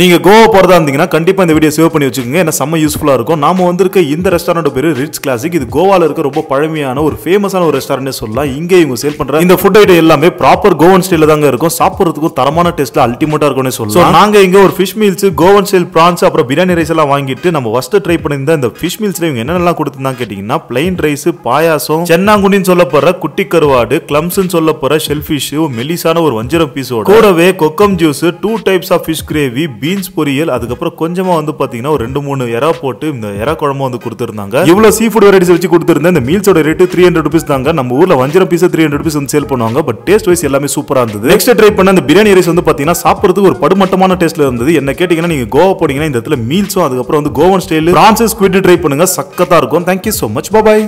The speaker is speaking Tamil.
நீங்க கோவா போறதா இருந்தீங்கன்னா கண்டிப்பா இந்த வீடியோ சேவ் பண்ணி வச்சுக்கோங்க. ஏன்னா செம்ம யூஸ்ஃபுல்லா இருக்கும். நாம வந்திருக்க இந்த ரெஸ்டாரண்ட் பேரு ரிச் கிளாசிக் இது கோவால இருக்க ரொம்ப பழமையான ஒரு ஃபேமஸான ஒரு ரெஸ்டாரண்ட் சொல்லலாம். இங்கே இவங்க சேல் பண்ற இந்த ஃபுட் ஐட்டம் எல்லாமே ப்ராப்பர் கோவன் ஸ்டைல தாங்க இருக்கும். சாப்பிட்றதுக்கும் தரமான டேஸ்ட்ல அல்டிமேட்டா இருக்கும்னு சொல்லலாம். நாங்க இங்க ஒரு fish meals Goan style prawns அப்புறம் பிரியாணி ரைஸ் எல்லாம் வாங்கிட்டு நம்ம ஃபர்ஸ்ட் ட்ரை பண்ணியிருந்த இந்த ஃபிஷ் மீல்ஸில் இவங்க என்னென்னலாம் கொடுத்துருந்தாங்க கேட்டீங்கன்னா பிளைன் ரைஸ் பாயாசம் சென்னாங்குடின்னு சொல்ல போற குட்டி கருவாடு கிளம்ஸ்னு சொல்ல போற ஷெல் ஃபிஷ் மெலிசான ஒரு வஞ்சிரம் பீஸோட கூடவே kokum juice two types of fish gravy beans பொரியல் அதுக்கப்புறம் கொஞ்சமா வந்து பாத்தீங்கன்னா ஒரு ரெண்டு மூணு எறா போட்டு இந்த எறா குழம்பு வந்து கொடுத்துருந்தாங்க. இவ்வளவு சீ ஃபுட் வெரைட்டிஸ் வச்சு கொடுத்துருந்த இந்த மீல்ஸோட ரேட்டு த்ரீ ஹண்ட்ரட் ருபீஸ் தாங்க. நம்ம ஊர்ல வஞ்சிரம் பீஸ் த்ரீ ஹண்ட்ரட் ருபீஸ் வந்து சேல் பண்ணுவாங்க. பட் டேஸ்ட் வைஸ் எல்லாமே சூப்பரா இருந்தது. நெக்ஸ்ட் ட்ரை பண்ண அந்த பிரியாணி ரைஸ் வந்து பாத்தீங்கன்னா சாப்பிடுறது ஒரு படுமட்டமான டேஸ்ட்ல இருந்தது. என்ன கேட்டீங்கன்னா நீங்க கோவா போனீங்கன்னா இந்த இடத்துல மீல்ஸும் அதுக்கப்புறம் வந்து Goan style prawns squid try பண்ணுங்க. சக்கத்தா இருக்கும். Thank you so much bye